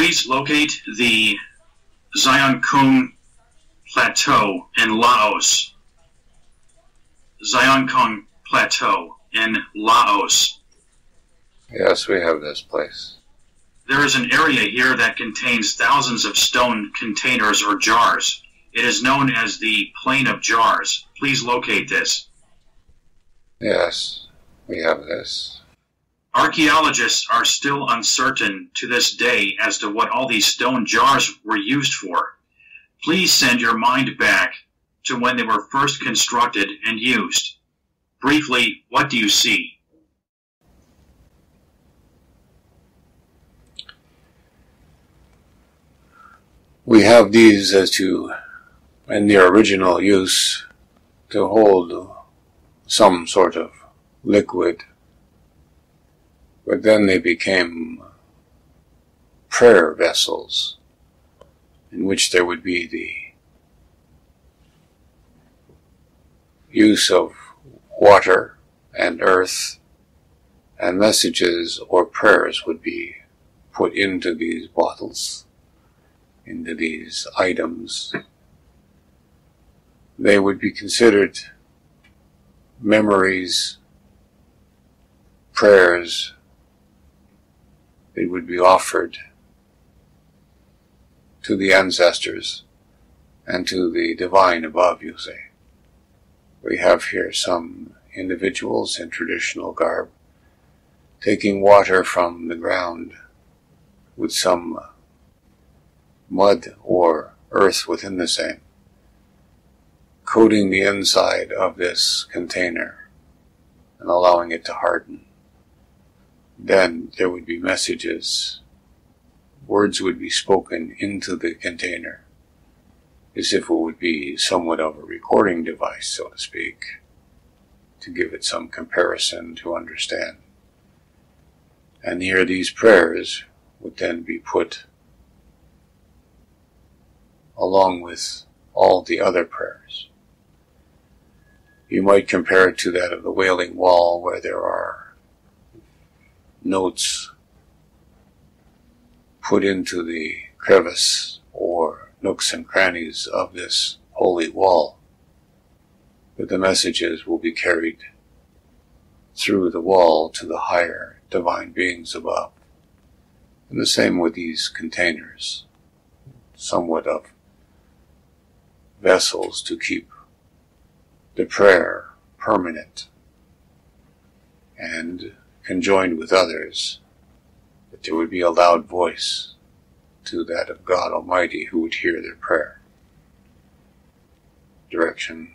Please locate the Xieng Khouang Plateau in Laos. Xieng Khouang Plateau in Laos. Yes, we have this place. There is an area here that contains thousands of stone containers or jars. It is known as the Plain of Jars. Please locate this. Yes, we have this. Archaeologists are still uncertain to this day as to what all these stone jars were used for. Please send your mind back to when they were first constructed and used. Briefly, what do you see? We have these as to, in their original use, to hold some sort of liquid, but then they became prayer vessels in which there would be the use of water and earth and messages or prayers would be put into these bottles, into these items. They would be considered memories, prayers. They would be offered to the ancestors and to the divine above, you say. We have here some individuals in traditional garb taking water from the ground with some mud or earth within the same, coating the inside of this container and allowing it to harden. Then there would be messages, words would be spoken into the container as if it would be somewhat of a recording device, so to speak, to give it some comparison to understand. And here these prayers would then be put along with all the other prayers. You might compare it to that of the Wailing Wall, where there are notes put into the crevice or nooks and crannies of this holy wall. But the messages will be carried through the wall to the higher divine beings above. And the same with these containers, somewhat of vessels to keep the prayer permanent and conjoined with others, that there would be a loud voice to that of God Almighty who would hear their prayer. Direction